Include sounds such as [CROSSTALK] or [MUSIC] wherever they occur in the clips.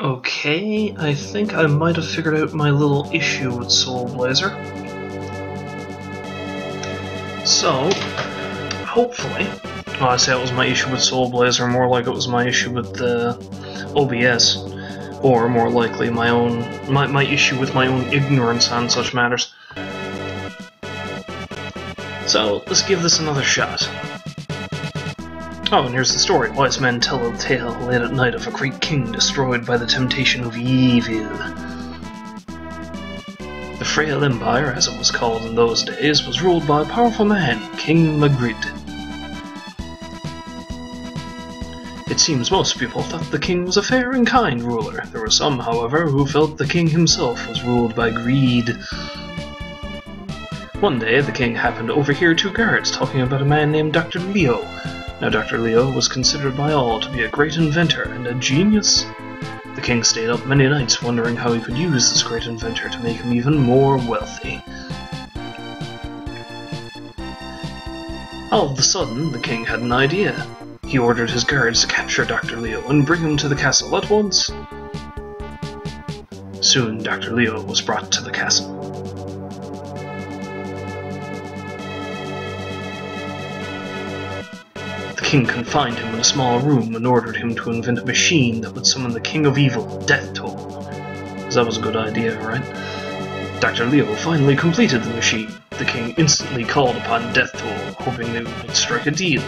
Okay, I think I might have figured out my little issue with Soul Blazer. So, hopefully, well, I say it was my issue with Soul Blazer, more like it was my issue with the OBS, or more likely my own my, my issue with my own ignorance on such matters. So, let's give this another shot. Oh, and here's the story. Wise men tell a tale late at night of a great king destroyed by the temptation of evil. The Freil empire, as it was called in those days, was ruled by a powerful man, King Magridd. It seems most people thought the king was a fair and kind ruler. There were some, however, who felt the king himself was ruled by greed. One day, the king happened to overhear two guards talking about a man named Dr. Leo, now Dr. Leo was considered by all to be a great inventor and a genius. The king stayed up many nights wondering how he could use this great inventor to make him even more wealthy. All of a sudden, the king had an idea. He ordered his guards to capture Dr. Leo and bring him to the castle at once. Soon, Dr. Leo was brought to the castle. King confined him in a small room and ordered him to invent a machine that would summon the king of evil, Death Toll. That was a good idea, right? Dr. Leo finally completed the machine. The king instantly called upon Death Toll, hoping they would strike a deal.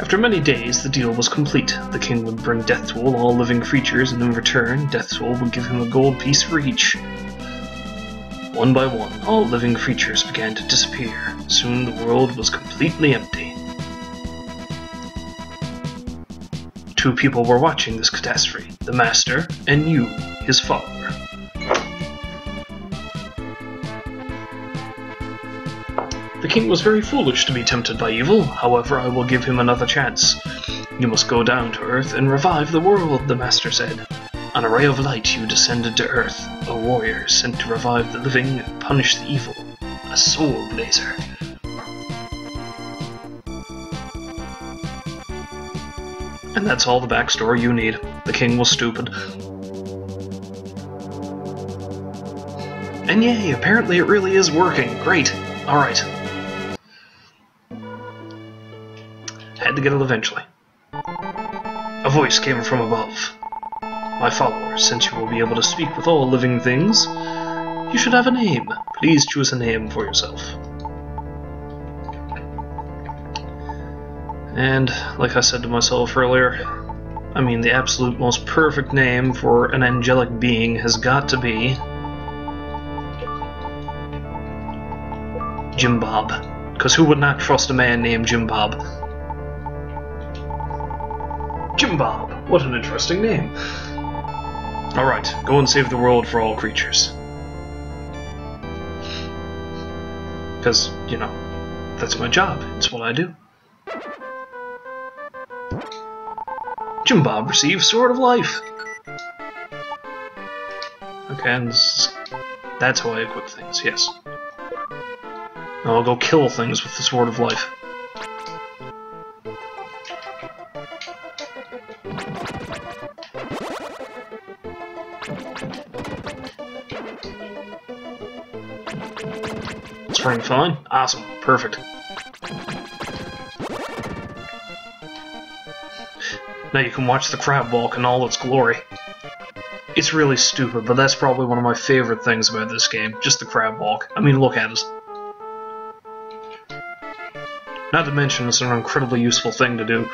After many days, the deal was complete. The king would bring Death Toll all living creatures, and in return, Death Toll would give him a gold piece for each. One by one, all living creatures began to disappear. Soon the world was completely empty. Two people were watching this catastrophe, the Master and you, his follower. The king was very foolish to be tempted by evil, however I will give him another chance. You must go down to Earth and revive the world, the Master said. On a ray of light you descended to Earth, a warrior sent to revive the living and punish the evil, a soul blazer. And that's all the backstory you need. The king was stupid. And yay, apparently it really is working. Great. Alright. Had to get it eventually. A voice came from above. My follower, since you will be able to speak with all living things, you should have a name. Please choose a name for yourself. And, like I said to myself earlier, I mean, the absolute most perfect name for an angelic being has got to be... Jim Bob. Because who would not trust a man named Jim Bob? Jim Bob. What an interesting name. Alright, go and save the world for all creatures. Because, you know, that's my job. It's what I do. Jim Bob receives Sword of Life. Okay, and is, that's how I equip things, yes. I'll go kill things with the Sword of Life. Running fine? Awesome. Perfect. Now you can watch the crab walk in all its glory. It's really stupid, but that's probably one of my favorite things about this game. Just the crab walk. I mean, look at it. Not to mention, it's an incredibly useful thing to do.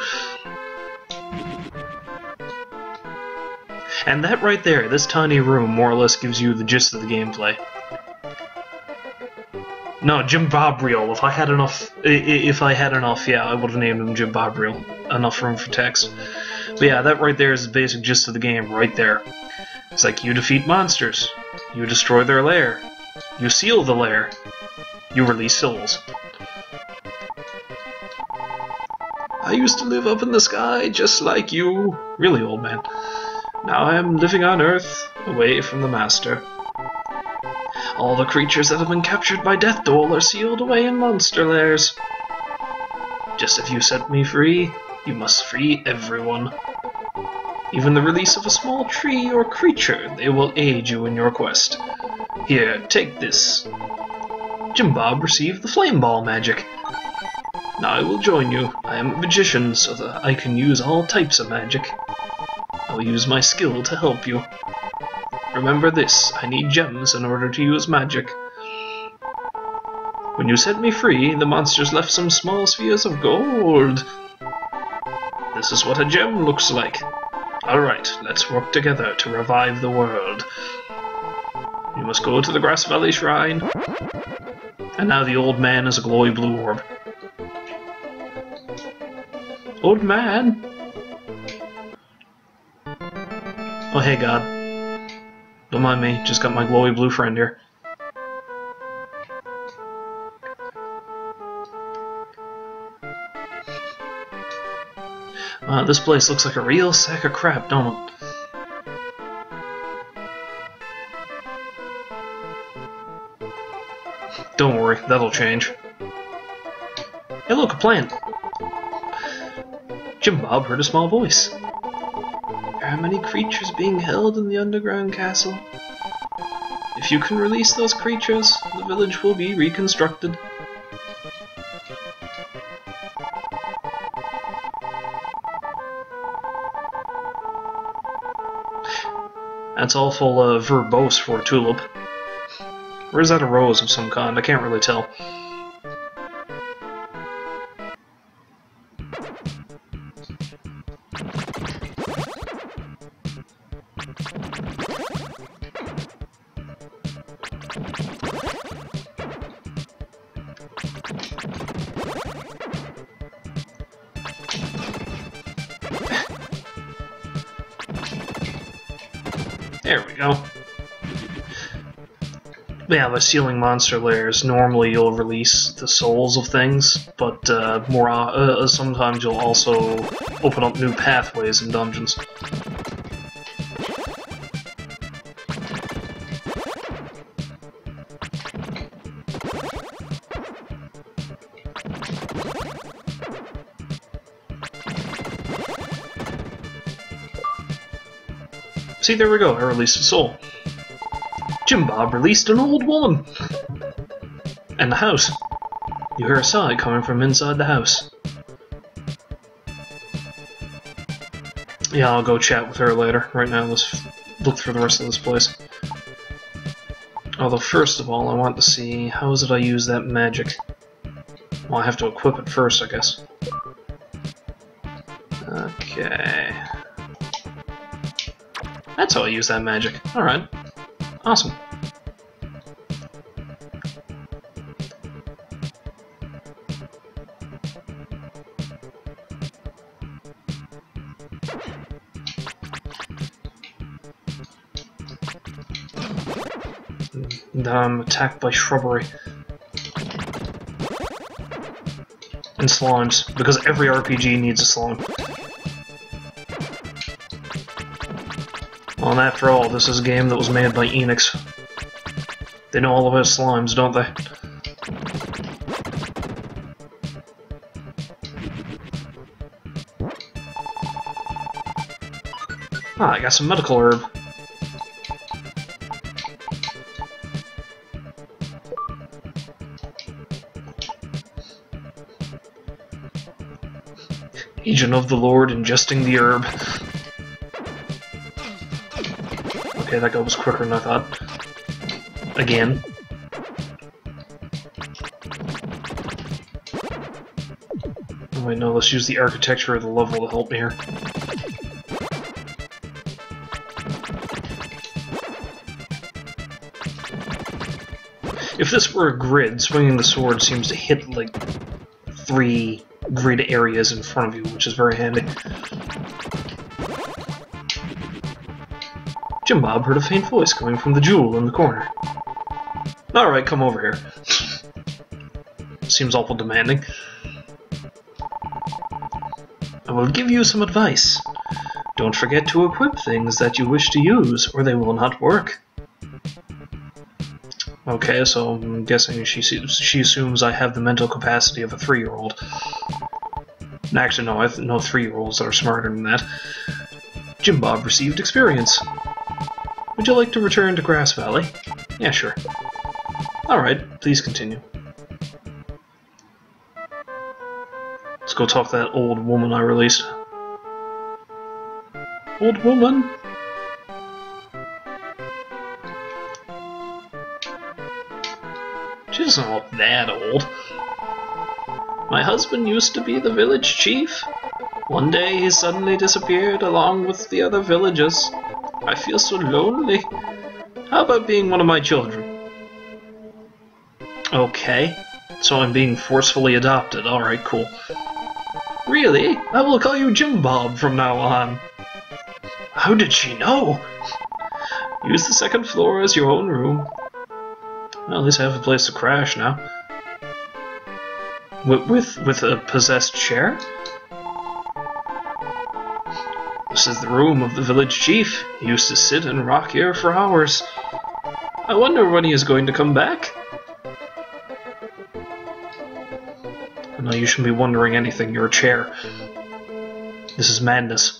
And that right there, this tiny room, more or less gives you the gist of the gameplay. No, Jim Bobriel. If I had enough, if I had enough, yeah, I would have named him Jim Bobriel. Enough room for text. But yeah, that right there is the basic gist of the game, right there. It's like you defeat monsters, you destroy their lair, you seal the lair, you release souls. I used to live up in the sky just like you. Really, old man. Now I am living on Earth, away from the Master. All the creatures that have been captured by Death Toll are sealed away in monster lairs. Just if you set me free, you must free everyone. Even the release of a small tree or creature, they will aid you in your quest. Here, take this. Jim Bob received the Flame Ball magic. Now I will join you. I am a magician, so that I can use all types of magic. I will use my skill to help you. Remember this, I need gems in order to use magic. When you set me free, the monsters left some small spheres of gold. This is what a gem looks like. Alright, let's work together to revive the world. You must go to the Grass Valley Shrine. And now the old man is a glowy blue orb. Old man? Oh hey God. Don't mind me, just got my glowy blue friend here. Uh, this place looks like a real sack of crap, don't it? Don't worry, that'll change. Hey look, a plant! Jim Bob heard a small voice. Are many creatures being held in the underground castle. If you can release those creatures, the village will be reconstructed. That's awful uh, verbose for a tulip. Or is that a rose of some kind? I can't really tell. Yeah, the sealing monster layers, normally you'll release the souls of things, but uh, more uh, uh, sometimes you'll also open up new pathways in dungeons. See, there we go, I released a soul. Jim Bob released an old woman! And the house. You hear a sigh coming from inside the house. Yeah, I'll go chat with her later. Right now, let's look through the rest of this place. Although, first of all, I want to see how is it I use that magic. Well, I have to equip it first, I guess. Okay. That's how I use that magic. Alright. Awesome. I'm attacked by shrubbery. And slimes, because every RPG needs a slime. Well, and after all, this is a game that was made by Enix. They know all about slimes, don't they? Ah, I got some medical herb. Agent of the Lord ingesting the herb. Okay, that goes quicker than I thought. Again. Oh wait, no, let's use the architecture of the level to help me here. If this were a grid, swinging the sword seems to hit, like, three grid areas in front of you, which is very handy. Jim Bob heard a faint voice coming from the jewel in the corner. Alright, come over here. [LAUGHS] Seems awful demanding. I will give you some advice. Don't forget to equip things that you wish to use, or they will not work. Okay, so I'm guessing she she assumes I have the mental capacity of a three-year-old. Actually, no, I three-year-olds that are smarter than that. Jim Bob received experience. Would you like to return to Grass Valley? Yeah, sure. Alright, please continue. Let's go talk to that old woman I released. Old woman? She doesn't that old. My husband used to be the village chief. One day he suddenly disappeared along with the other villagers. I feel so lonely. How about being one of my children? Okay, so I'm being forcefully adopted. Alright, cool. Really? I will call you Jim Bob from now on. How did she know? Use the second floor as your own room. Well, at least I have a place to crash now. With, with, with a possessed chair? This is the room of the village chief. He used to sit and rock here for hours. I wonder when he is going to come back. No, you shouldn't be wondering anything. You're a chair. This is madness.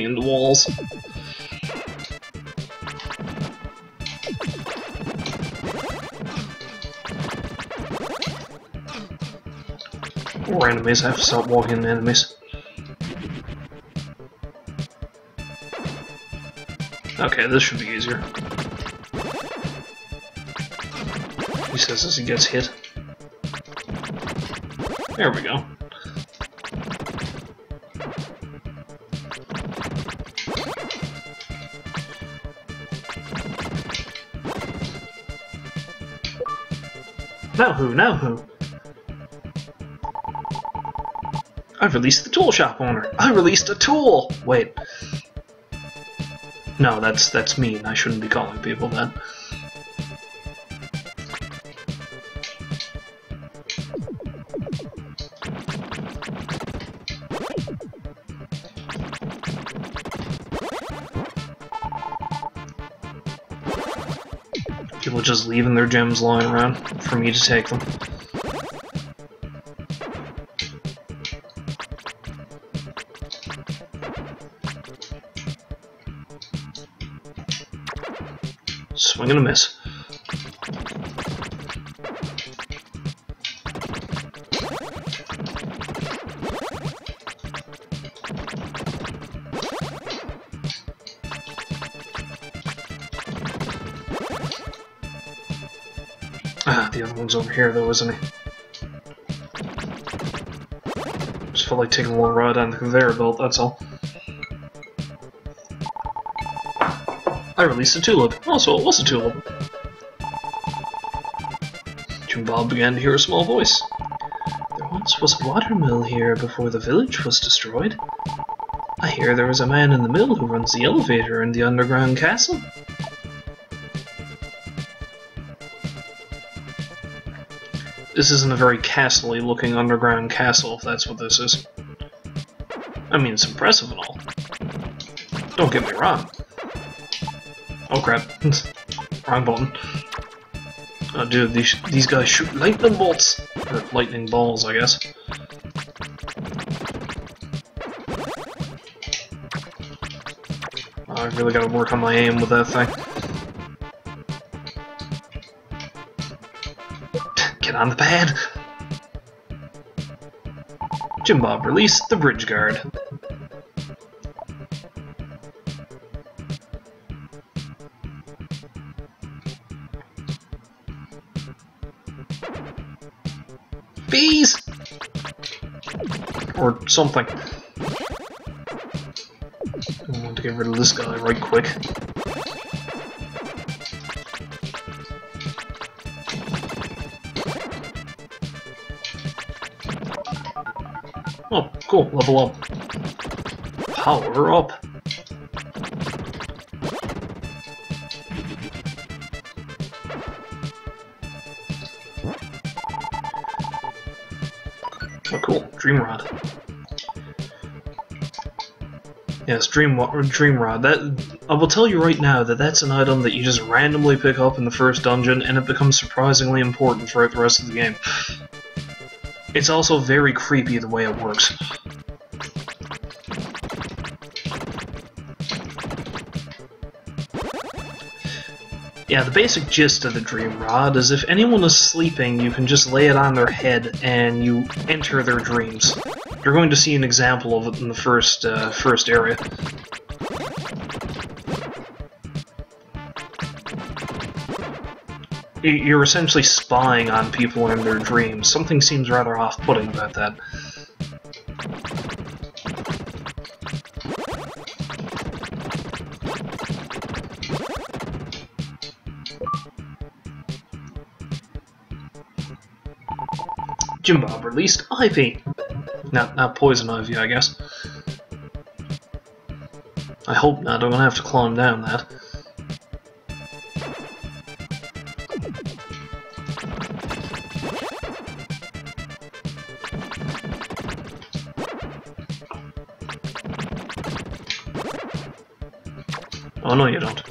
Walking into walls. Or enemies, I have to stop walking into enemies. Okay, this should be easier. He says as he gets hit. There we go. Now who, now who? I've released the tool shop owner. I released a tool! Wait. No, that's that's mean. I shouldn't be calling people that. Just leaving their gems lying around for me to take them. Swing and a miss. Over here though, isn't he? Just felt like taking a long ride on the conveyor belt, that's all. I released a tulip. Also, it was a tulip. Jim Bob began to hear a small voice. There once was a watermill here before the village was destroyed. I hear there is a man in the mill who runs the elevator in the underground castle. This isn't a very castle-y looking underground castle, if that's what this is. I mean, it's impressive and all. Don't get me wrong. Oh crap. [LAUGHS] Wrong button. Oh dude, these, these guys shoot lightning bolts! Or lightning balls, I guess. I really gotta work on my aim with that thing. On the pad! Jim Bob release the bridge guard. Bees! Or something. I want to get rid of this guy right quick. Cool, level up. Power up. Oh, cool, Dream Rod. Yes, Dream Dream Rod. That I will tell you right now that that's an item that you just randomly pick up in the first dungeon, and it becomes surprisingly important throughout the rest of the game. It's also very creepy the way it works. Yeah, the basic gist of the Dream Rod is if anyone is sleeping, you can just lay it on their head and you enter their dreams. You're going to see an example of it in the first, uh, first area. You're essentially spying on people in their dreams. Something seems rather off-putting about that. Jim Bob released Ivy. Not, not uh, Poison Ivy, I guess. I hope not, I'm gonna have to climb down that. Oh no you don't.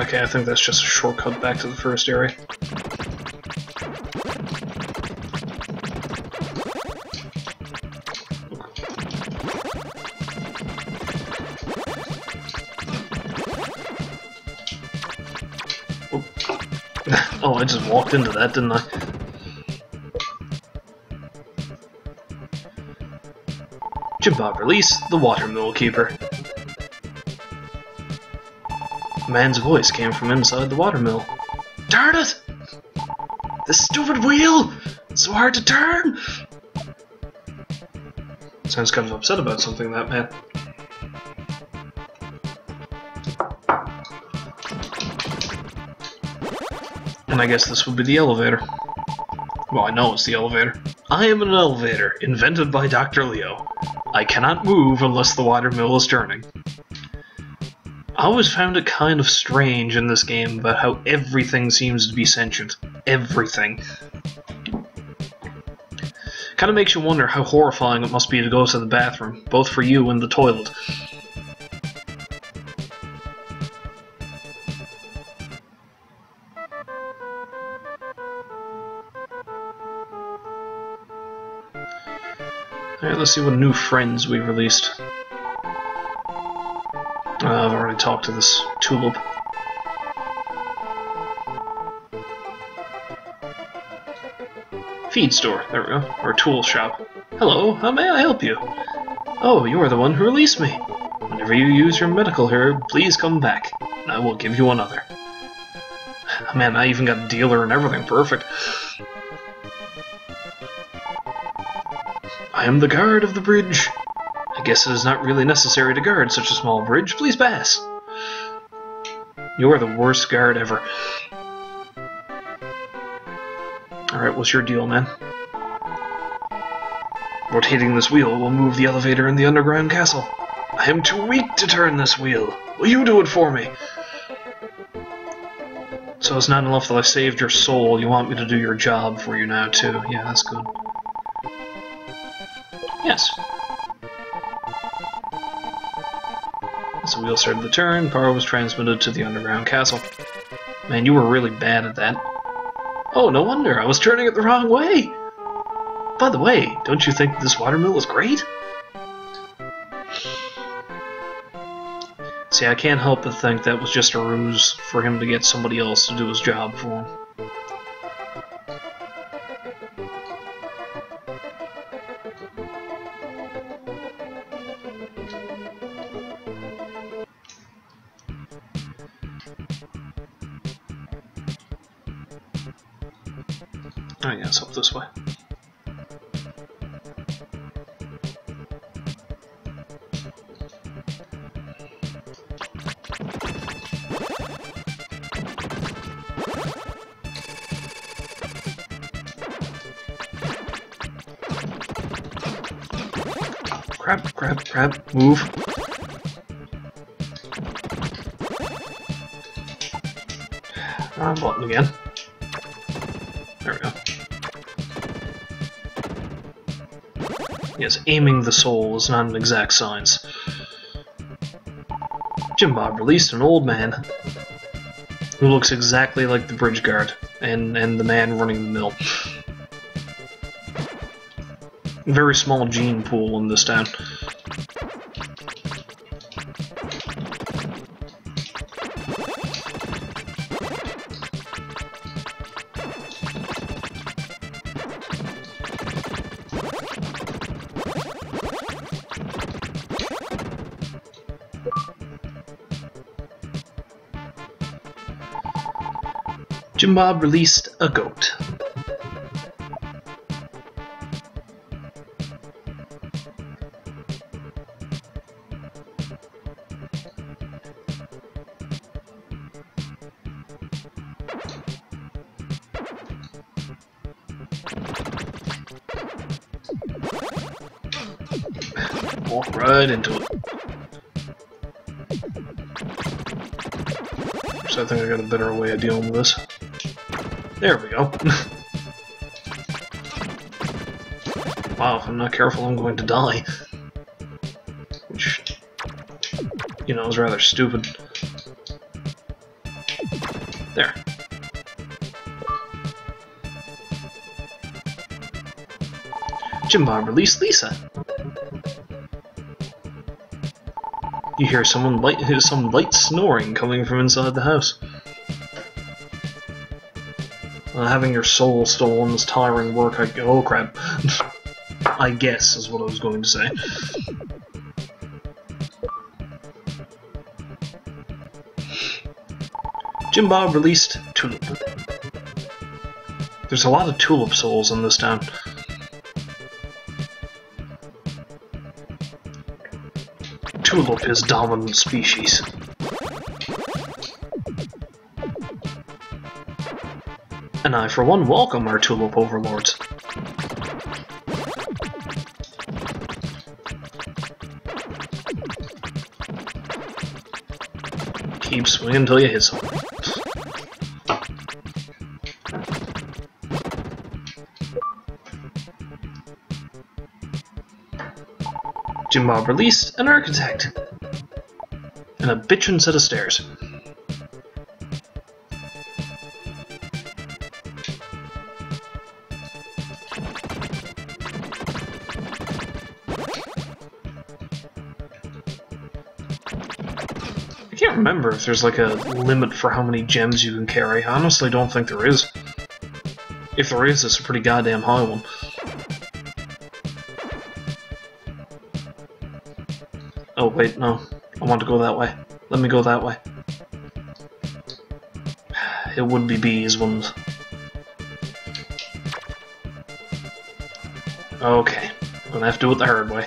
Okay, I think that's just a shortcut back to the first area. [LAUGHS] oh, I just walked into that, didn't I? Jim release, the Watermill Keeper man's voice came from inside the watermill. Darn it! This stupid wheel! It's so hard to turn! Sounds kind of upset about something, that man. And I guess this would be the elevator. Well, I know it's the elevator. I am an elevator, invented by Dr. Leo. I cannot move unless the watermill is turning. I always found it kind of strange in this game about how everything seems to be sentient. Everything. Kind of makes you wonder how horrifying it must be to go to the bathroom, both for you and the toilet. Alright, let's see what new friends we released. Talked to this tulip. Feed store, there we go, or tool shop. Hello, how may I help you? Oh, you are the one who released me. Whenever you use your medical herb, please come back, and I will give you another. Man, I even got a dealer and everything, perfect. I am the guard of the bridge. I guess it is not really necessary to guard such a small bridge. Please pass. You are the worst guard ever. Alright, what's your deal, man? Rotating this wheel will move the elevator in the underground castle. I am too weak to turn this wheel. Will you do it for me? So it's not enough that I saved your soul, you want me to do your job for you now, too. Yeah, that's good. Yes, As the wheel started to turn, power was transmitted to the underground castle. Man, you were really bad at that. Oh, no wonder, I was turning it the wrong way! By the way, don't you think this watermill is great? See, I can't help but think that was just a ruse for him to get somebody else to do his job for him. Move. Ah, Wrong button again. There we go. Yes, aiming the soul is not an exact science. Jim Bob released an old man who looks exactly like the bridge guard and, and the man running the mill. Very small gene pool in this town. Jim Bob released a goat. Walk right into it. So I think I got a better way of dealing with this. There we go. wow, if I'm not careful, I'm going to die. Which, you know, is rather stupid. There. Jim Bob released Lisa. You hear someone light, some light snoring coming from inside the house. Uh, having your soul stolen is tiring work. I, oh crap. [LAUGHS] I guess is what I was going to say. Jim Bob released Tulip. There's a lot of tulip souls in this town. Tulip is dominant species. And I, for one, welcome our tulip overlords. Keep swinging until you hit something. Jim Bob released an architect. And a bitchin' set of stairs. Remember if there's like a limit for how many gems you can carry. I honestly don't think there is. If there is, it's a pretty goddamn high one. Oh, wait, no. I want to go that way. Let me go that way. [SIGHS] It would be bees ones. Okay. I'm gonna have to do it the hard way.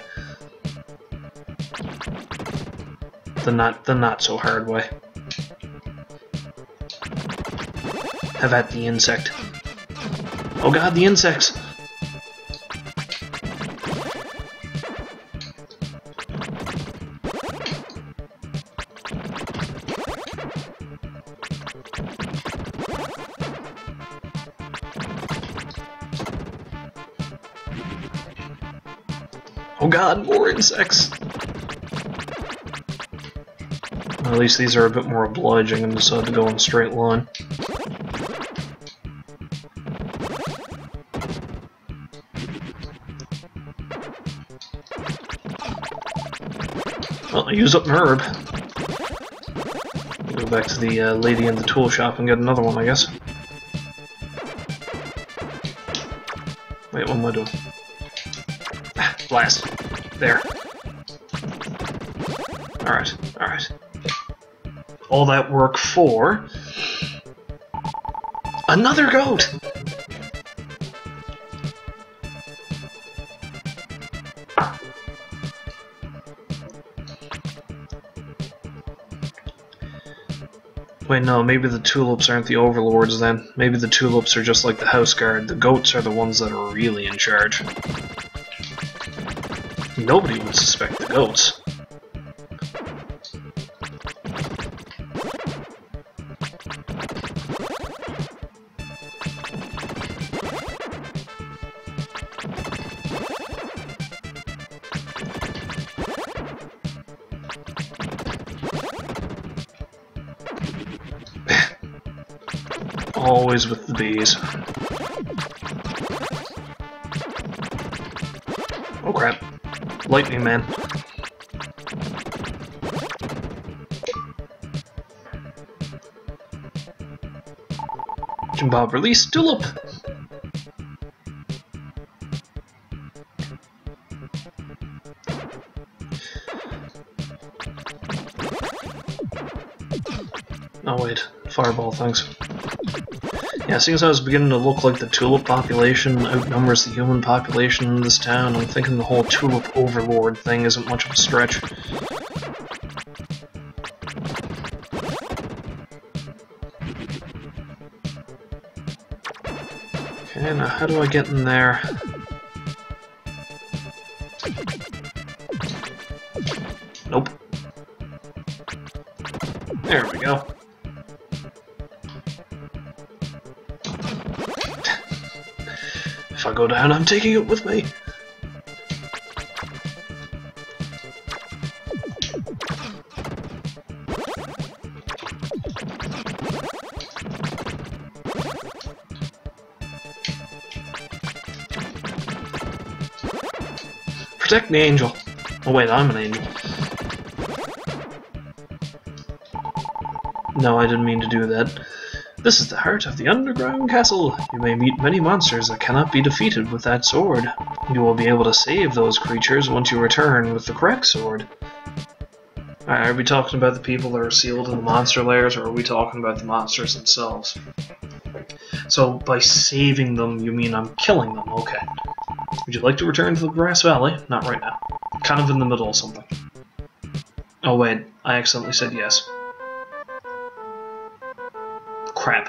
The not the not so hard way. Have at the insect. Oh god, the insects! Oh god, more insects! At least these are a bit more obliging and decide to go in a straight line. Well, I use up my herb. Go back to the uh, lady in the tool shop and get another one, I guess. Wait, what am I doing? Ah, blast. There. Alright. All that work for... Another goat! Wait, no, maybe the tulips aren't the overlords then. Maybe the tulips are just like the house guard. The goats are the ones that are really in charge. Nobody would suspect the goats. Always with the bees. Oh crap. Lightning man. Jim Bob release Tulip! Oh wait, fireball things. Yeah, seeing as I was beginning to look like the tulip population outnumbers the human population in this town, I'm thinking the whole tulip overlord thing isn't much of a stretch. Okay, now how do I get in there? Taking it with me. Protect the angel. Oh wait, I'm an angel. No, I didn't mean to do that. This is the heart of the underground castle. You may meet many monsters that cannot be defeated with that sword. You will be able to save those creatures once you return with the correct sword. Are we talking about the people that are sealed in the monster lairs, or are we talking about the monsters themselves? So, by saving them, you mean I'm killing them, okay. Would you like to return to the Grass Valley? Not right now. Kind of in the middle of something. Oh wait, I accidentally said yes. Crap.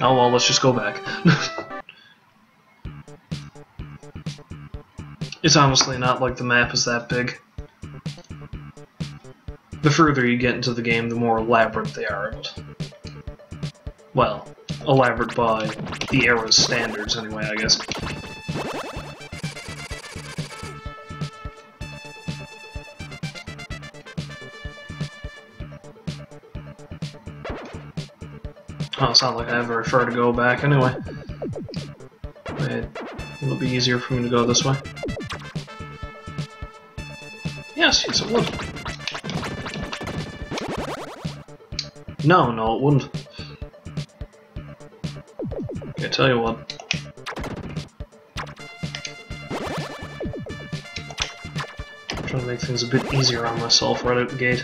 Oh well, let's just go back. [LAUGHS] it's honestly not like the map is that big. The further you get into the game, the more elaborate they are. Well, elaborate by the era's standards, anyway, I guess. Oh, it's not like I have very far to go back anyway. It'll be easier for me to go this way. Yes, yes it would. No, no it wouldn't. Okay, tell you what. I'm trying to make things a bit easier on myself right out the gate.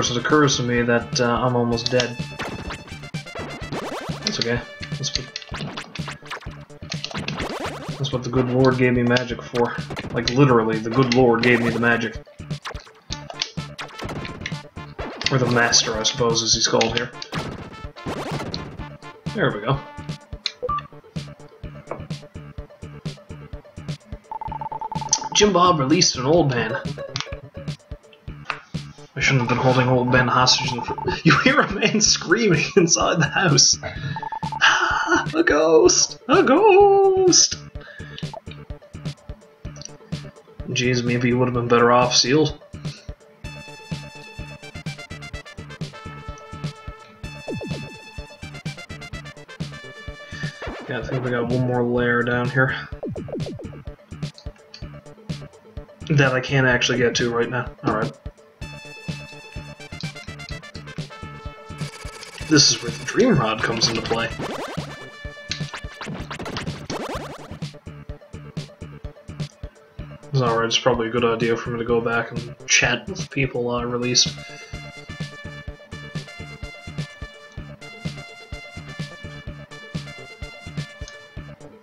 Course, it occurs to me that uh, I'm almost dead. That's okay. That's what, that's what the good lord gave me magic for. Like, literally, the good lord gave me the magic. Or the master, I suppose, as he's called here. There we go. Jim Bob released an old man. Shouldn't have been holding old Ben hostage. In the [LAUGHS] you hear a man screaming inside the house. [SIGHS] A ghost! A ghost! Jeez, maybe you would have been better off sealed. Yeah, I think we got one more layer down here. That I can't actually get to right now. Alright. This is where the Dream Rod comes into play. It's alright, it's probably a good idea for me to go back and chat with people uh, released.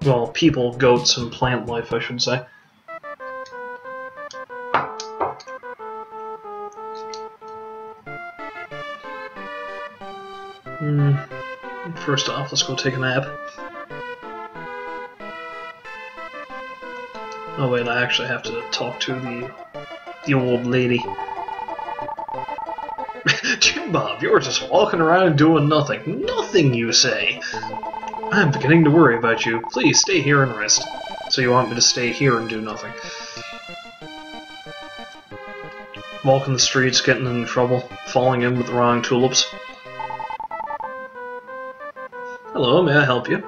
Well, people, goats, and plant life, I should say. First off, let's go take a nap. Oh wait, I actually have to talk to the the old lady. [LAUGHS] Jim Bob, you're just walking around doing nothing. Nothing, you say? I'm beginning to worry about you. Please stay here and rest. So you want me to stay here and do nothing? Walking the streets, getting in trouble, falling in with the wrong tulips. Hello, may I help you? [LAUGHS]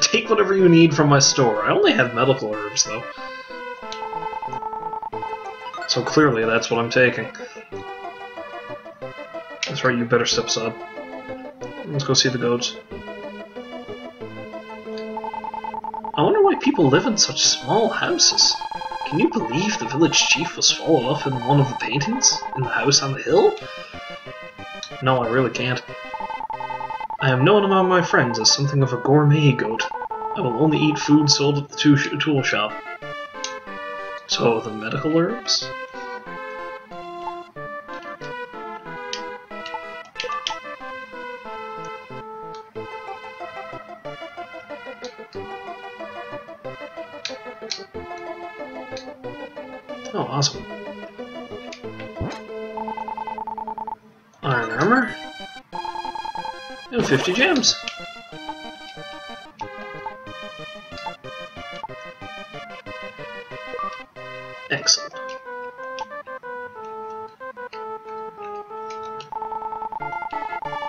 Take whatever you need from my store. I only have medical herbs, though. So clearly that's what I'm taking. That's right, you better step aside. Let's go see the goats. I wonder why people live in such small houses. Can you believe the village chief was swallowed up in one of the paintings? In the house on the hill? No, I really can't. I am known among my friends as something of a gourmet goat. I will only eat food sold at the tool shop. So, the medical herbs? 50 gems. Excellent.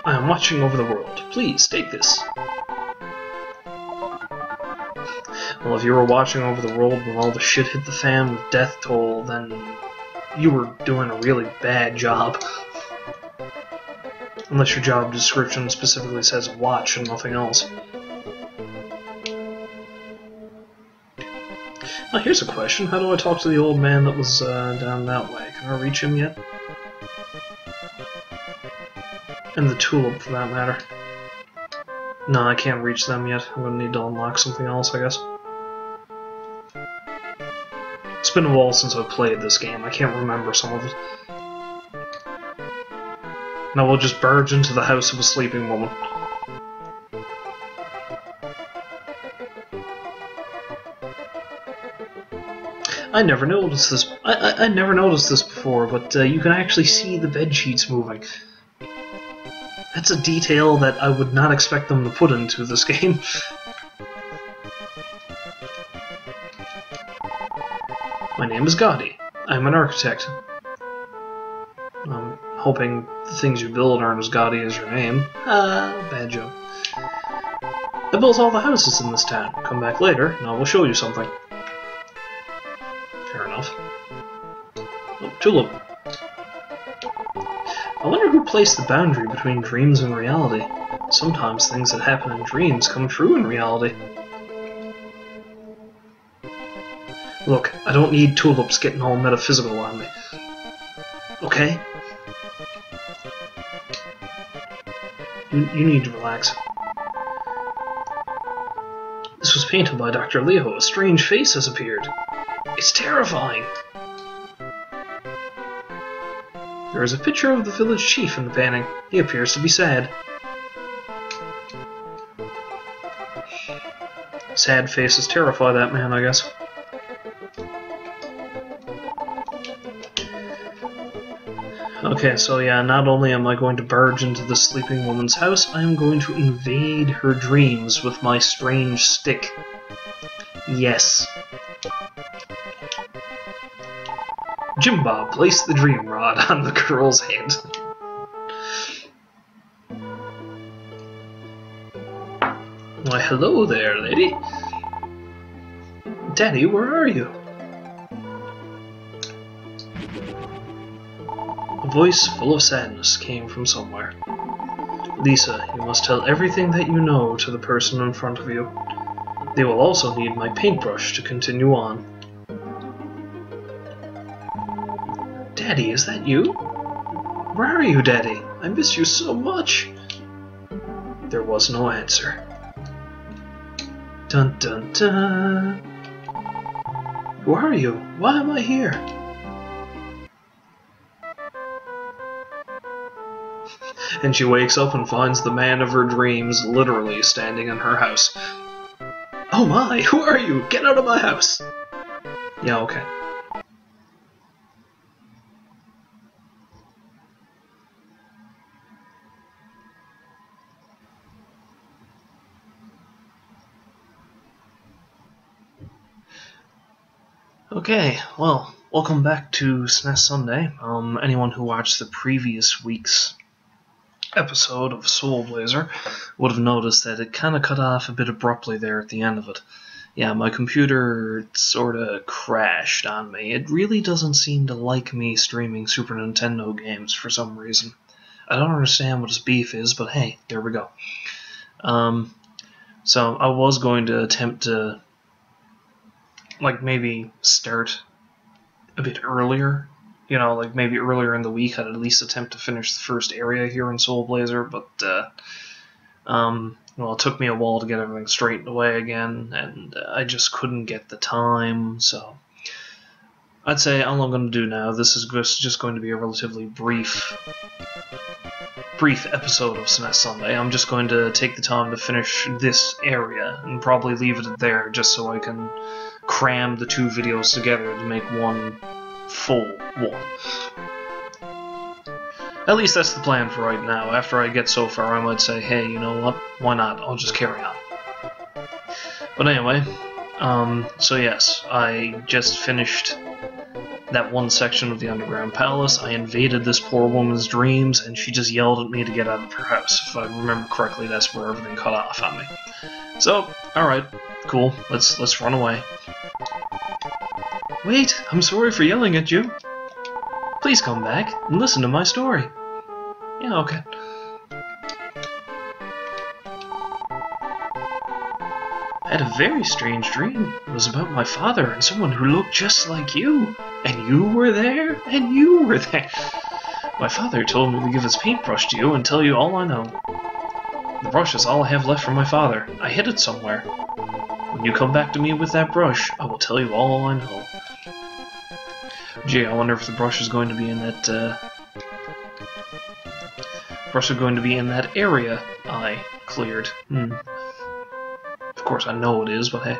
I am watching over the world. Please, take this. Well, if you were watching over the world when all the shit hit the fan with Deathtoll, then you were doing a really bad job. Unless your job description specifically says watch and nothing else. Now here's a question. How do I talk to the old man that was uh, down that way? Can I reach him yet? And the tulip, for that matter. No, I can't reach them yet. I'm gonna need to unlock something else, I guess. It's been a while since I've played this game. I can't remember some of it. Now we'll just barge into the house of a sleeping woman. I never noticed this. I, I, I never noticed this before, but uh, you can actually see the bed sheets moving. That's a detail that I would not expect them to put into this [LAUGHS] game. My name is Gotti. I'm an architect. Hoping the things you build aren't as gaudy as your name. Ah, bad joke. I built all the houses in this town. Come back later, and I will show you something. Fair enough. Oh, Tulip. I wonder who placed the boundary between dreams and reality. Sometimes things that happen in dreams come true in reality. Look, I don't need tulips getting all metaphysical on me. Okay? You, you need to relax. This was painted by Dr. Leo. A strange face has appeared. It's terrifying! There is a picture of the village chief in the painting. He appears to be sad. Sad faces terrify that man, I guess. Okay, so yeah, not only am I going to barge into the sleeping woman's house, I am going to invade her dreams with my strange stick. Yes. Jim Bob, place the dream rod on the girl's head. Why, hello there, lady. Daddy, where are you? Voice full of sadness came from somewhere. Lisa, you must tell everything that you know to the person in front of you. They will also need my paintbrush to continue on. Daddy, is that you? Where are you, Daddy? I miss you so much. There was no answer. Dun dun dun. Who are you? Why am I here? and she wakes up and finds the man of her dreams literally standing in her house. Oh my, who are you? Get out of my house! Yeah, okay. Okay, well, welcome back to SNES Sunday. Um, anyone who watched the previous week's episode of Soul Blazer would have noticed that it kind of cut off a bit abruptly there at the end of it. Yeah, my computer sort of crashed on me. It really doesn't seem to like me streaming Super Nintendo games for some reason. I don't understand what its beef is, but hey, there we go. Um, so I was going to attempt to, like, maybe start a bit earlier. You know, like maybe earlier in the week, I'd at least attempt to finish the first area here in Soul Blazer, but uh, um, well, it took me a while to get everything straightened away again, and uh, I just couldn't get the time. So I'd say all I'm going to do now. This is just going to be a relatively brief brief episode of SNES Sunday. I'm just going to take the time to finish this area and probably leave it there just so I can cram the two videos together to make one full one. At least that's the plan for right now. After I get so far, I might say, hey, you know what? Why not? I'll just carry on. But anyway, um, so yes, I just finished that one section of the underground palace. I invaded this poor woman's dreams, and she just yelled at me to get out of her house. If I remember correctly, that's where everything cut off on me. So, alright, cool, let's let's run away. Wait, I'm sorry for yelling at you. Please come back and listen to my story. Yeah, okay. I had a very strange dream. It was about my father and someone who looked just like you. And you were there? And you were there. My father told me to give his paintbrush to you and tell you all I know. The brush is all I have left from my father. I hid it somewhere. When you come back to me with that brush, I will tell you all I know. Gee, I wonder if the brush is going to be in that, uh... Brush is going to be in that area I cleared. Hmm. Of course, I know it is, but hey.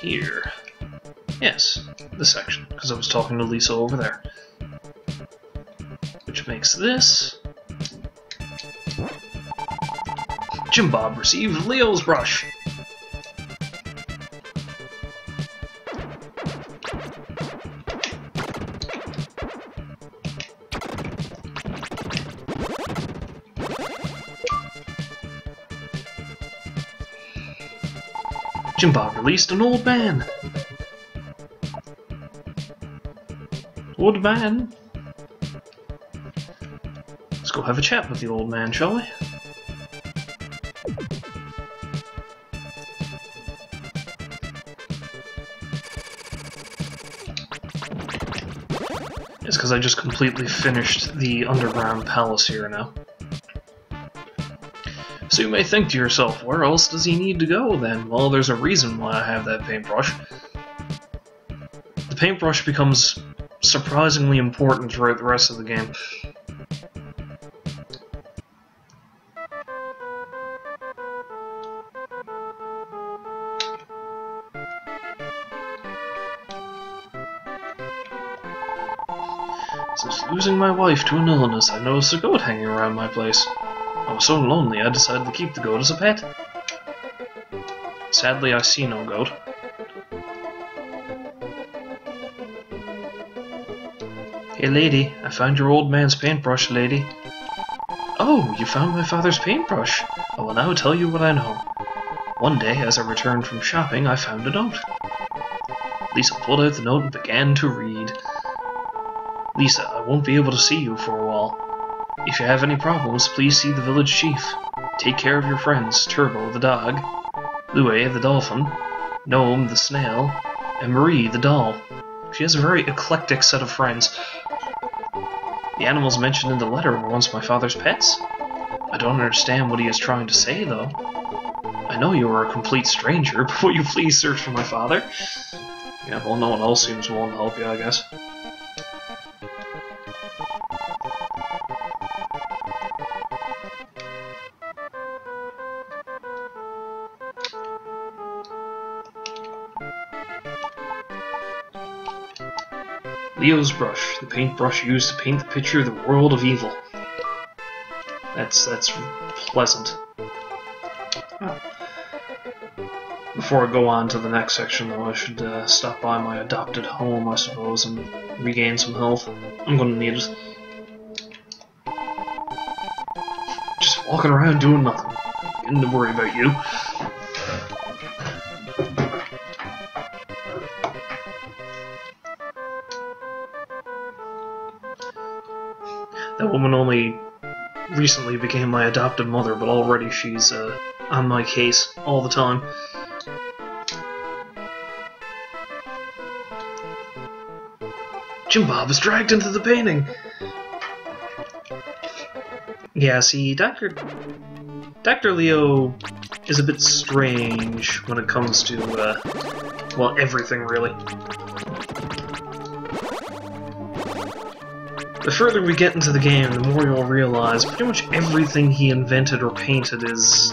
Here. Yes, this section, because I was talking to Lisa over there. Which makes this... Jim Bob received Leo's brush! Jim released an old man. Old man? Let's go have a chat with the old man, shall we? It's because I just completely finished the underground palace here now. So you may think to yourself, where else does he need to go then? Well, there's a reason why I have that paintbrush. The paintbrush becomes surprisingly important throughout the rest of the game. Since losing my wife to an illness, I noticed a goat hanging around my place. So lonely I decided to keep the goat as a pet. Sadly, I see no goat. Hey lady, I found your old man's paintbrush, lady. Oh, you found my father's paintbrush. I will now tell you what I know. One day, as I returned from shopping, I found a note. Lisa pulled out the note and began to read. Lisa, I won't be able to see you for a while. If you have any problems, please see the village chief. Take care of your friends, Turbo the dog, Lue the dolphin, Nome the snail, and Marie the doll. She has a very eclectic set of friends. The animals mentioned in the letter were once my father's pets. I don't understand what he is trying to say, though. I know you are a complete stranger, [LAUGHS] but will you please search for my father? Yeah, well, no one else seems willing to help you, I guess. Leo's brush, the paintbrush used to paint the picture of the world of evil. That's that's pleasant. Before I go on to the next section, though, I should uh, stop by my adopted home, I suppose, and regain some health. I'm gonna need it. Just walking around doing nothing. Getting to worry about you. Woman only recently became my adopted mother, but already she's uh, on my case all the time. Jim Bob is dragged into the painting! Yeah, see, Dr. Dr. Leo is a bit strange when it comes to, uh, well, everything, really. The further we get into the game, the more you'll realize pretty much everything he invented or painted is...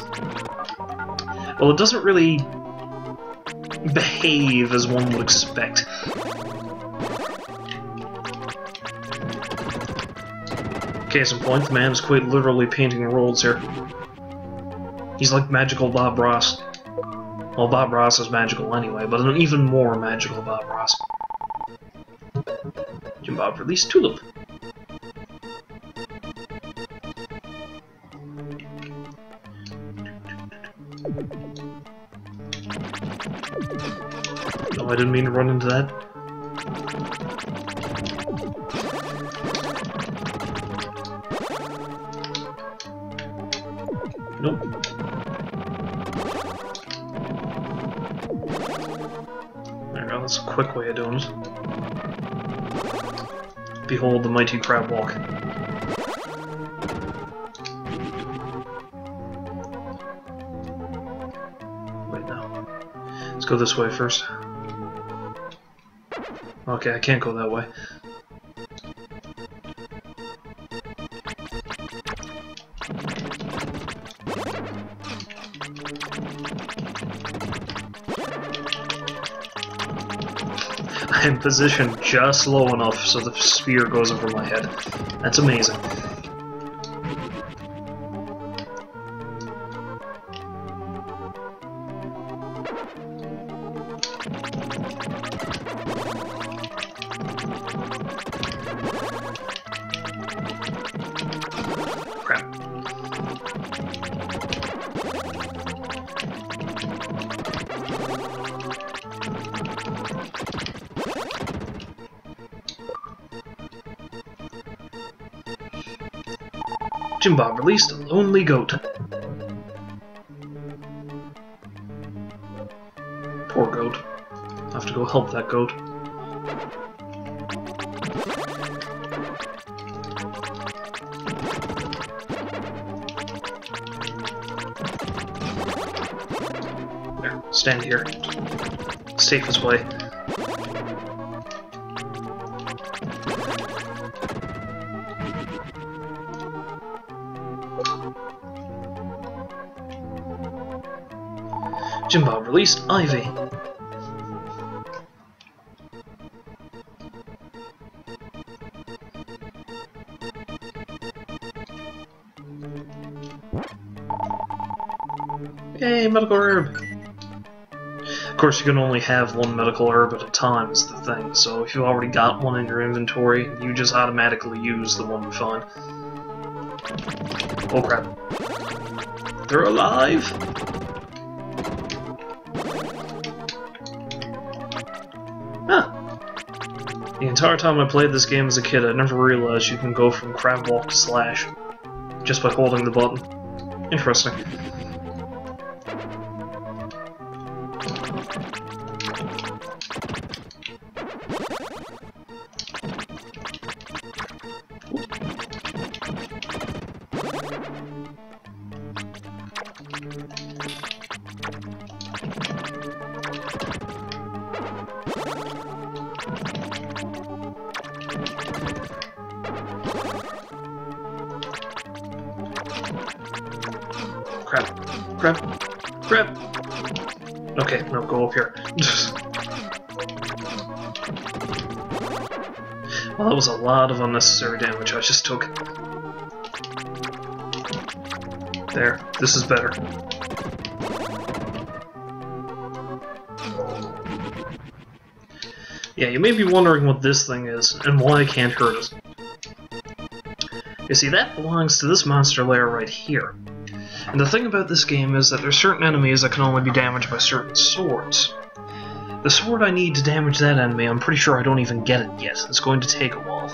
Well, it doesn't really behave as one would expect. Case in point, the man is quite literally painting worlds here. He's like magical Bob Ross. Well, Bob Ross is magical anyway, but an even more magical Bob Ross. Jim Bob released Tulip. I didn't mean to run into that. Nope. There we go, that's a quick way of doing it. Behold the mighty crab walk. Wait, no. Let's go this way first. Okay, I can't go that way. [LAUGHS] I'm positioned just low enough so the spear goes over my head. That's amazing. A lonely goat. Poor goat. I have to go help that goat. There, stand here. Safest way. Released Ivy. Yay, medical herb! Of course, you can only have one medical herb at a time, is the thing, so if you already got one in your inventory, you just automatically use the one you find. Oh crap. They're alive! Entire time I played this game as a kid, I never realized you can go from crab walk to slash just by holding the button. Interesting. Crap. Crap. Okay, no, go up here. [LAUGHS] Well, that was a lot of unnecessary damage I just took. There, this is better. Yeah, you may be wondering what this thing is, and why it can't hurt us. You see, that belongs to this monster lair right here. And the thing about this game is that there's certain enemies that can only be damaged by certain swords. The sword I need to damage that enemy, I'm pretty sure I don't even get it yet. It's going to take a while.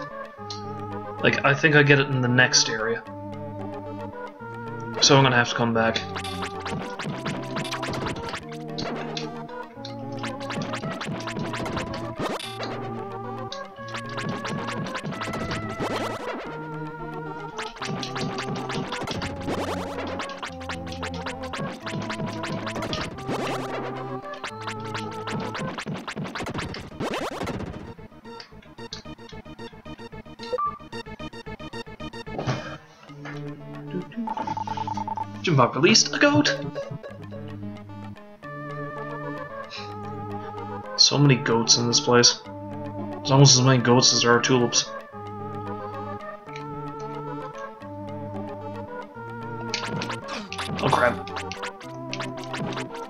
Like, I think I get it in the next area. So I'm gonna have to come back. Released a goat! So many goats in this place. There's almost as many goats as there are tulips. Oh crap.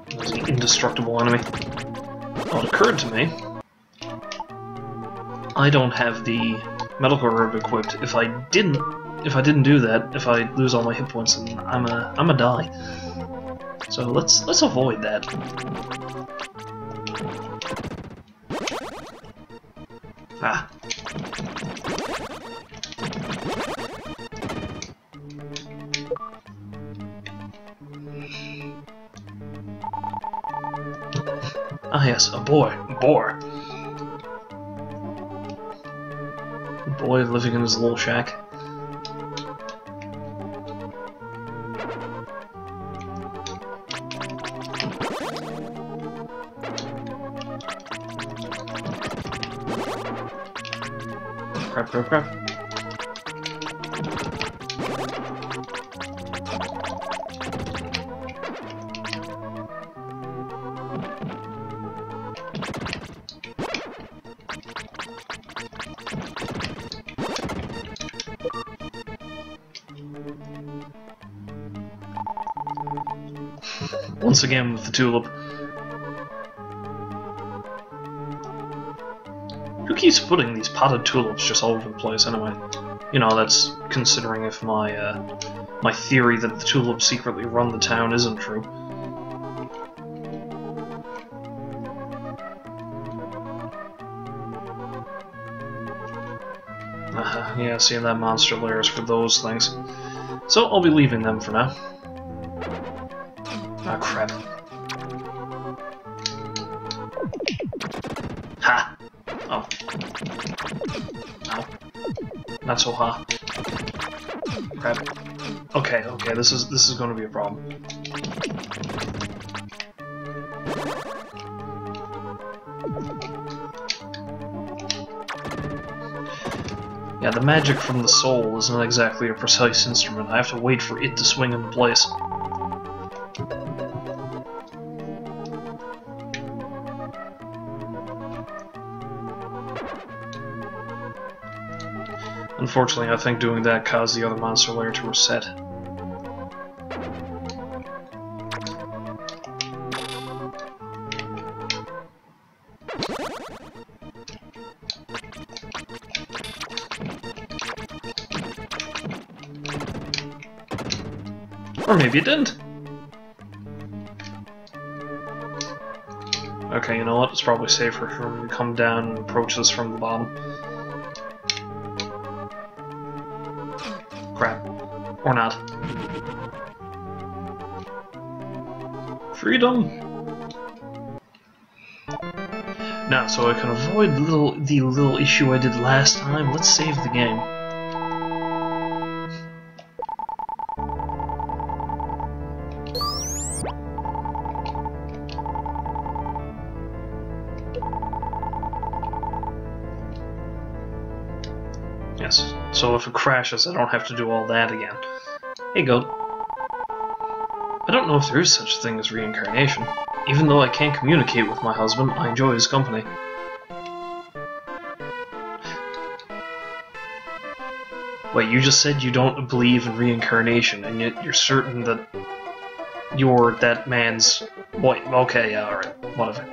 There's an indestructible enemy. Oh, it occurred to me. I don't have the medical herb equipped. If I didn't, if I didn't do that, if I lose all my hit points, then I'm a I'm a die. So let's let's avoid that. Ah. Ah yes, a boy. A boar. Boy living in his little shack. Crap, crap, crap. Again with the tulip. Who keeps putting these potted tulips just all over the place anyway? You know, that's considering if my, uh, my theory that the tulips secretly run the town isn't true. Uh yeah, seeing that monster lair is for those things. So I'll be leaving them for now. This is this is gonna be a problem. Yeah, the magic from the soul isn't exactly a precise instrument. I have to wait for it to swing into place. Unfortunately, I think doing that caused the other monster lair to reset. Maybe it didn't. Okay, you know what? It's probably safer for me to come down and approach this from the bottom. Crap. Or not. Freedom! Now, so I can avoid little, the little issue I did last time, let's save the game. Crashes, I don't have to do all that again. Hey, Goat. I don't know if there is such a thing as reincarnation. Even though I can't communicate with my husband, I enjoy his company. Wait, you just said you don't believe in reincarnation, and yet you're certain that you're that man's boy. Okay, yeah, alright, whatever.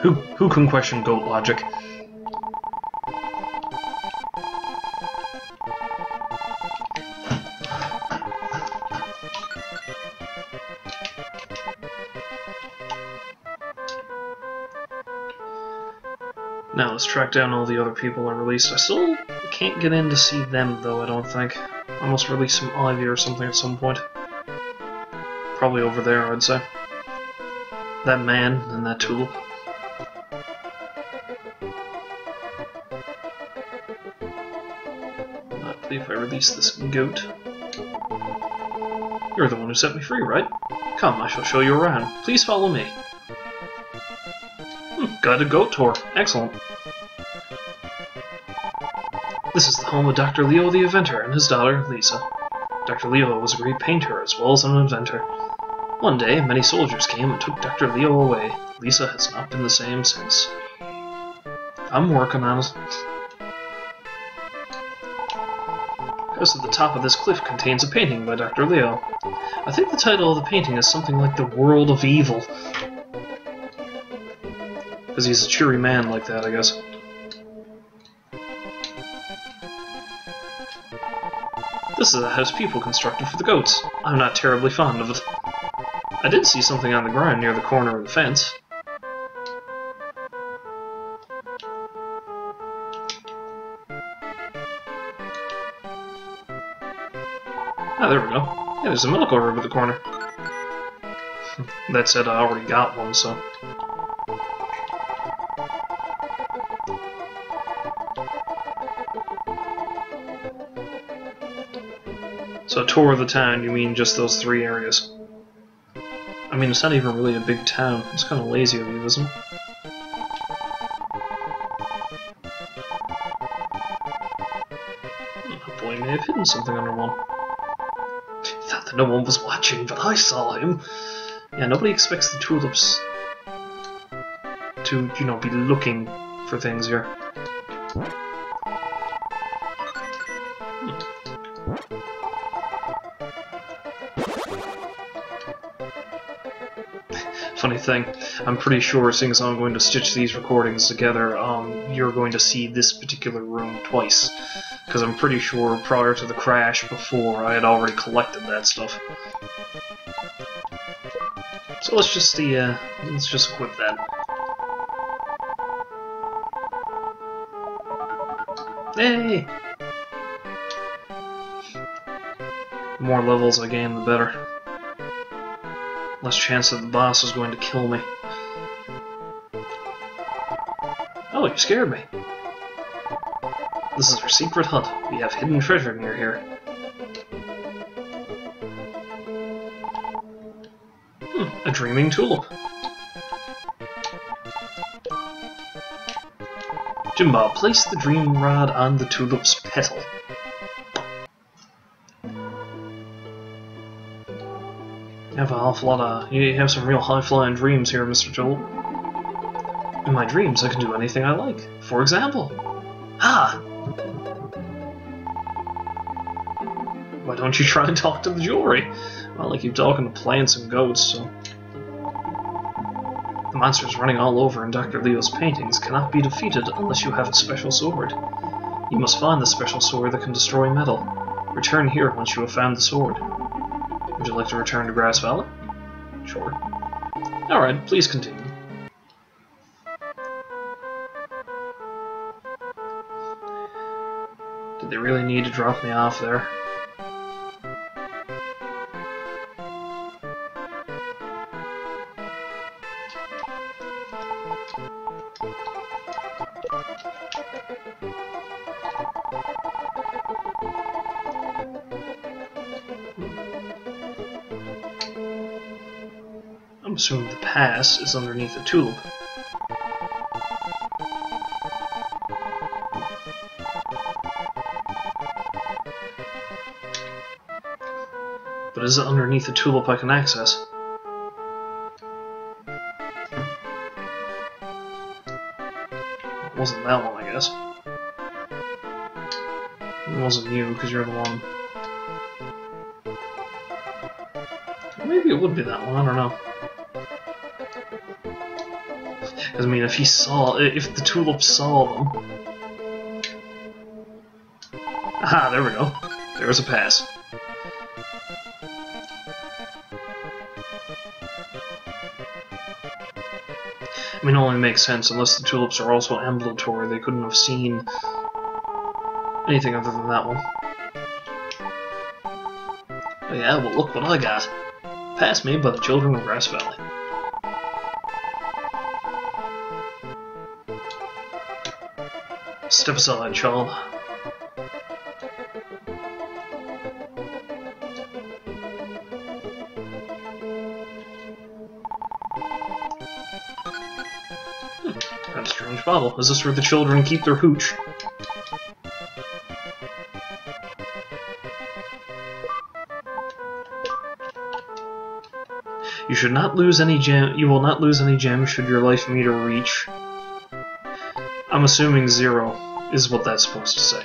Who who can question goat logic? Track down all the other people I released. I still can't get in to see them though, I don't think. I must release some Ivy or something at some point. Probably over there, I'd say. That man and that tulip. I believe I release this goat. You're the one who set me free, right? Come, I shall show you around. Please follow me. Hmm, guided goat tour. Excellent. Home of Dr. Leo the Inventor and his daughter, Lisa. Dr. Leo was a great painter as well as an inventor. One day, many soldiers came and took Dr. Leo away. Lisa has not been the same since. I'm working on it. House at the top of this cliff contains a painting by Dr. Leo. I think the title of the painting is something like The World of Evil. Because he's a cheery man like that, I guess. This is a house people constructed for the goats. I'm not terribly fond of it. I did see something on the ground near the corner of the fence. Ah, there we go. Yeah, there's a milk over the corner. [LAUGHS] that said, I already got one, so... tour of the town, you mean just those three areas? I mean, it's not even really a big town. It's kind of lazy of you, isn't it? Oh boy may have hidden something under one. Thought that no one was watching, but I saw him. Yeah, nobody expects the tulips to, you know, be looking for things here. Thing. I'm pretty sure, seeing as I'm going to stitch these recordings together, um, you're going to see this particular room twice. Because I'm pretty sure prior to the crash, before, I had already collected that stuff. So let's just see, uh, let's just equip that. Hey! More levels I gain, the better. Less chance that the boss is going to kill me. Oh, you scared me. This is our secret hut. We have hidden treasure near here. Hmm, a dreaming tulip. Jimbob, place the dream rod on the tulip's petal. Have an awful lot of... You have some real high-flying dreams here, Mr. Joel. In my dreams, I can do anything I like. For example... Ah! Why don't you try and [LAUGHS] talk to the jewelry? Well, I keep talking to plants and goats, so... The monsters running all over in Dr. Leo's paintings cannot be defeated unless you have a special sword. You must find the special sword that can destroy metal. Return here once you have found the sword. Would you like to return to Grass Valley? Sure. Alright, please continue. Did they really need to drop me off there? Pass is underneath the tulip. But is it underneath the tulip I can access? It wasn't that one, I guess. It wasn't you, because you're the one. Maybe it would be that one, I don't know. Because, I mean, if he saw... If the tulip saw them... Aha, there we go. There's a pass. I mean, it only makes sense unless the tulips are also ambulatory. They couldn't have seen anything other than that one. Yeah, well look what I got. Pass made by the children of Grass Valley. Step aside, child. A strange bottle. Is this where the children keep their hooch? You should not lose any gem. You will not lose any gems should your life meter reach. I'm assuming zero is what that's supposed to say.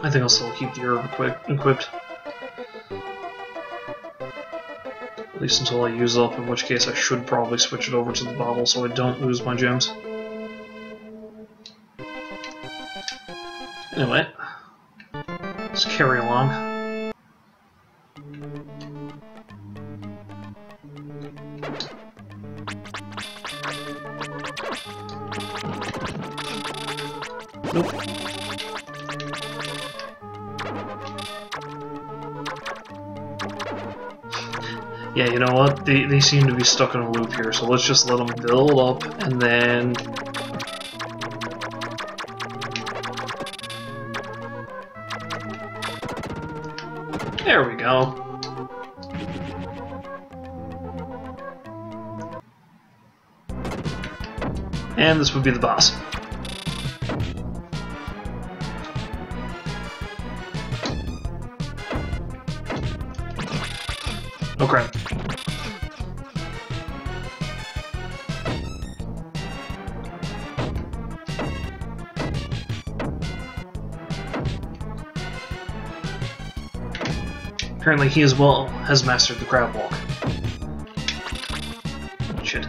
I think I'll still keep the herb equipped. At least until I use up, in which case I should probably switch it over to the bottle so I don't lose my gems. Anyway, Nope. Yeah, you know what? They, they seem to be stuck in a loop here, so let's just let them build up, and then... There we go. And this would be the boss. Apparently he as well has mastered the crab walk. Shit.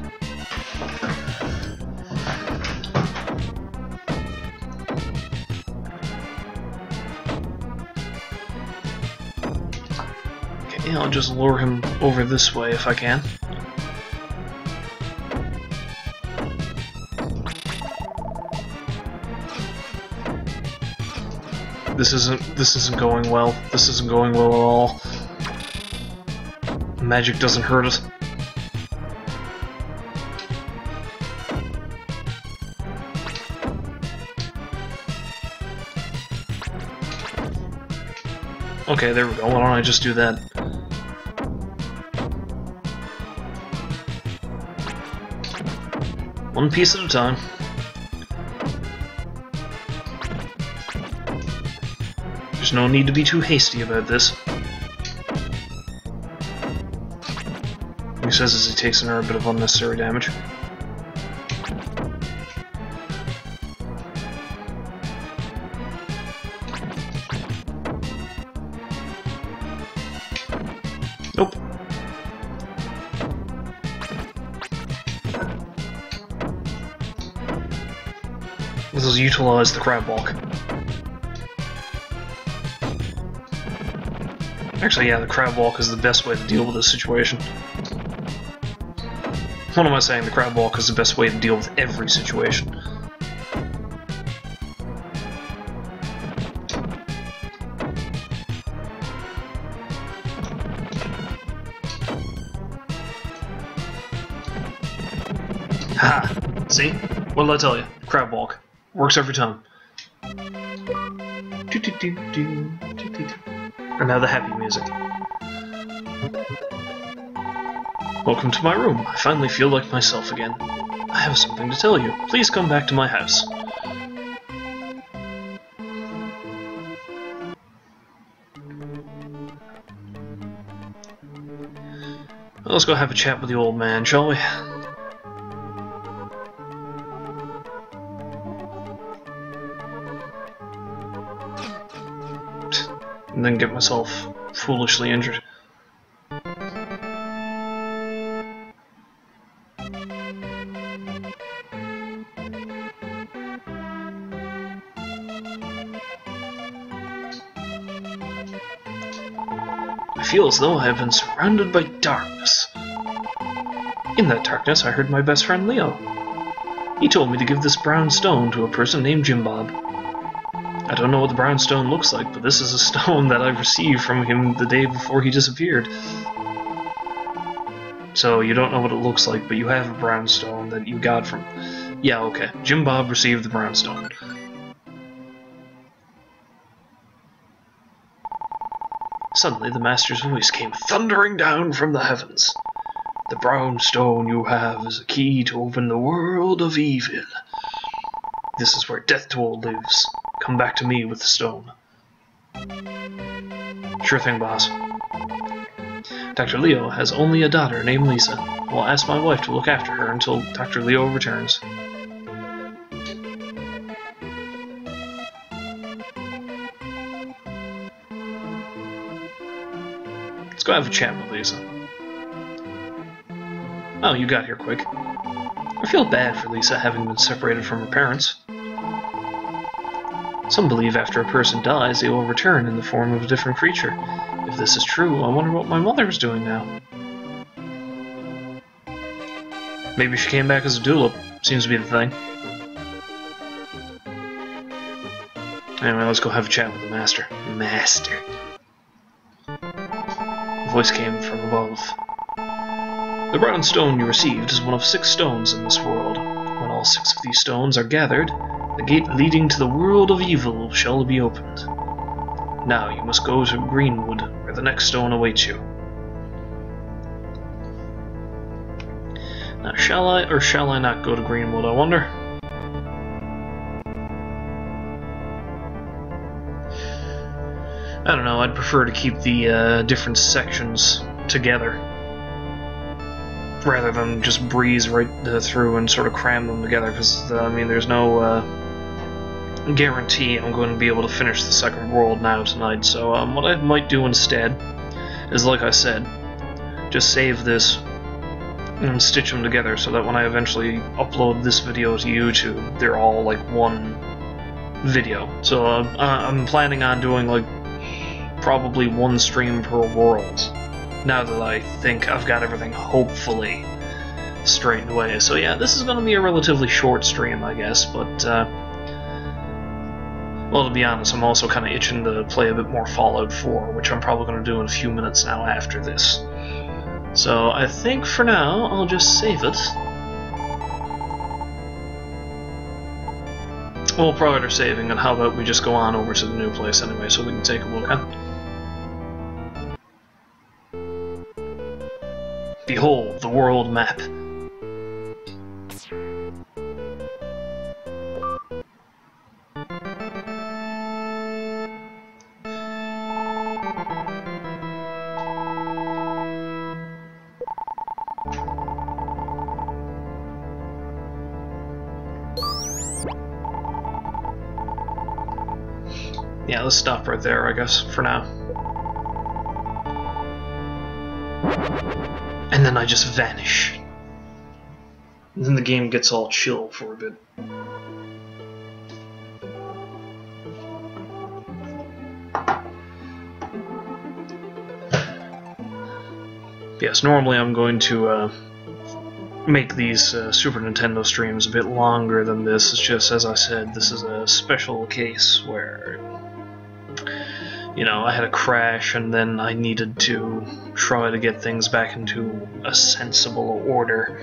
Okay, I'll just lure him over this way if I can. This isn't this isn't going well. This isn't going well at all. Magic doesn't hurt it. Okay, there we go. Why don't I just do that? One piece at a time. There's no need to be too hasty about this. Says as he takes another bit of unnecessary damage. Nope. This is utilize the crab walk. Actually, yeah, the crab walk is the best way to deal with this situation. What am I saying? The crab walk is the best way to deal with every situation. Ha! See? What did I tell you? Crab walk. Works every time. And now the happy music. Welcome to my room. I finally feel like myself again. I have something to tell you. Please come back to my house. Well, let's go have a chat with the old man, shall we? and then get myself foolishly injured. As though I have been surrounded by darkness. In that darkness, I heard my best friend Leo. He told me to give this brown stone to a person named Jim Bob. I don't know what the brown stone looks like, but this is a [LAUGHS] stone that I received from him the day before he disappeared. So you don't know what it looks like, but you have a brown stone that you got from... Yeah, okay. Jim Bob received the brown stone. Suddenly the master's voice came thundering down from the heavens. The brown stone you have is a key to open the world of evil. This is where Deathtoll lives. Come back to me with the stone. Sure thing, boss. Dr. Leo has only a daughter named Lisa. I'll ask my wife to look after her until Dr. Leo returns. Go have a chat with Lisa. Oh, you got here quick. I feel bad for Lisa having been separated from her parents. Some believe after a person dies, they will return in the form of a different creature. If this is true, I wonder what my mother is doing now. Maybe she came back as a doulop. Seems to be the thing. Anyway, let's go have a chat with the master. Master. Voice came from above. The brown stone you received is one of six stones in this world. When all six of these stones are gathered, the gate leading to the world of evil shall be opened. Now you must go to Greenwood, where the next stone awaits you. Now, shall I or shall I not go to Greenwood, I wonder? I don't know, I'd prefer to keep the uh, different sections together. Rather than just breeze right through and sort of cram them together because uh, I mean there's no uh, guarantee I'm going to be able to finish the second world now tonight so um, what I might do instead is like I said just save this and stitch them together so that when I eventually upload this video to YouTube they're all like one video. So uh, I'm planning on doing like probably one stream per world now that I think I've got everything hopefully straightened away. So yeah, this is going to be a relatively short stream, I guess, but, uh, well, to be honest, I'm also kind of itching to play a bit more Fallout 4, which I'm probably going to do in a few minutes now after this. So I think for now, I'll just save it. Well, prior to saving, and how about we just go on over to the new place anyway, so we can take a look, huh? Behold, the world map. Yeah, let's stop right there, I guess, for now. I just vanish. And then the game gets all chill for a bit. Yes, normally I'm going to uh, make these uh, Super Nintendo streams a bit longer than this. It's just, as I said, this is a special case where you know, I had a crash and then I needed to try to get things back into a sensible order.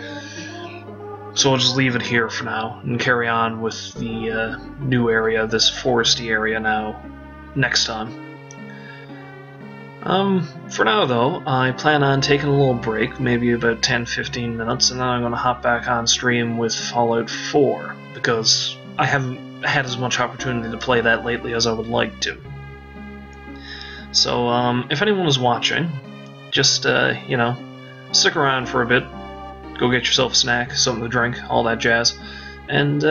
So I'll just leave it here for now and carry on with the uh, new area, this foresty area now, next time. Um, for now though, I plan on taking a little break, maybe about 10-15 minutes, and then I'm going to hop back on stream with Fallout 4, because I haven't had as much opportunity to play that lately as I would like to. So, um, if anyone is watching, just, uh, you know, stick around for a bit, go get yourself a snack, something to drink, all that jazz, and, uh,